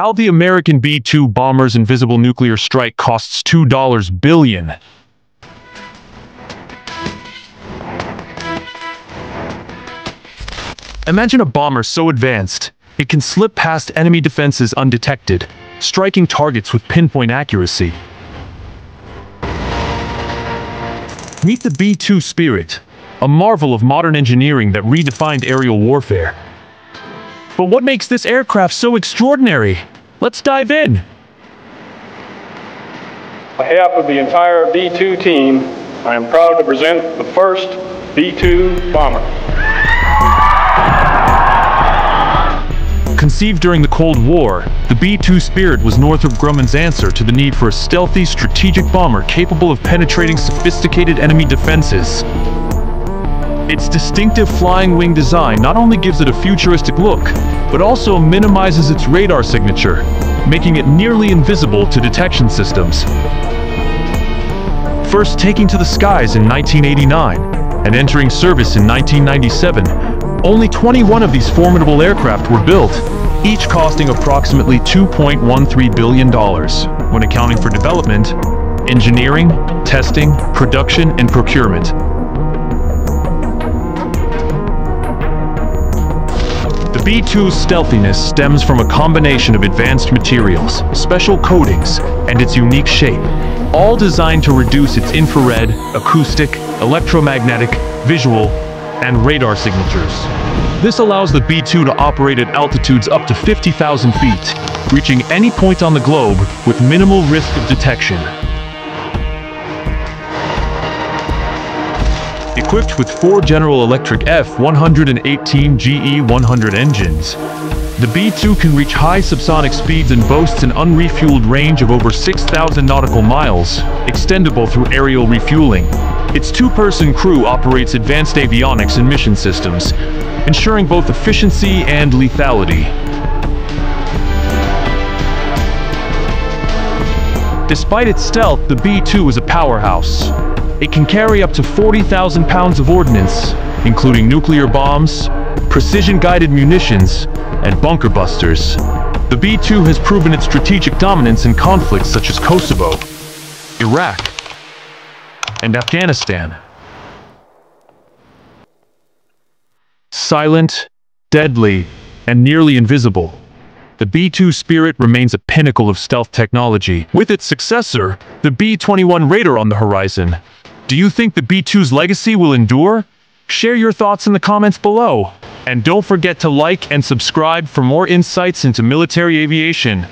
How the American B-2 bomber's invisible nuclear strike costs $2 billion. Imagine a bomber so advanced, it can slip past enemy defenses undetected, striking targets with pinpoint accuracy. Meet the B-2 Spirit, a marvel of modern engineering that redefined aerial warfare. But what makes this aircraft so extraordinary? Let's dive in. On behalf of the entire B-2 team, I am proud to present the first B-2 bomber. Conceived during the Cold War, the B-2 Spirit was Northrop Grumman's answer to the need for a stealthy, strategic bomber capable of penetrating sophisticated enemy defenses. Its distinctive flying wing design not only gives it a futuristic look, but also minimizes its radar signature, making it nearly invisible to detection systems. First taking to the skies in 1989 and entering service in 1997, only 21 of these formidable aircraft were built, each costing approximately $2.13 billion, when accounting for development, engineering, testing, production, and procurement. B-2's stealthiness stems from a combination of advanced materials, special coatings, and its unique shape, all designed to reduce its infrared, acoustic, electromagnetic, visual, and radar signatures. This allows the B-2 to operate at altitudes up to 50,000 feet, reaching any point on the globe with minimal risk of detection. Equipped with four General Electric F-118 GE-100 engines, the B-2 can reach high subsonic speeds and boasts an unrefueled range of over 6,000 nautical miles, extendable through aerial refueling. Its two-person crew operates advanced avionics and mission systems, ensuring both efficiency and lethality. Despite its stealth, the B-2 is a powerhouse. It can carry up to 40,000 pounds of ordnance, including nuclear bombs, precision-guided munitions, and bunker busters. The B-2 has proven its strategic dominance in conflicts such as Kosovo, Iraq, and Afghanistan. Silent, deadly, and nearly invisible, the B-2 Spirit remains a pinnacle of stealth technology. With its successor, the B-21 Raider on the horizon, do you think the B-2's legacy will endure? Share your thoughts in the comments below. And don't forget to like and subscribe for more insights into military aviation.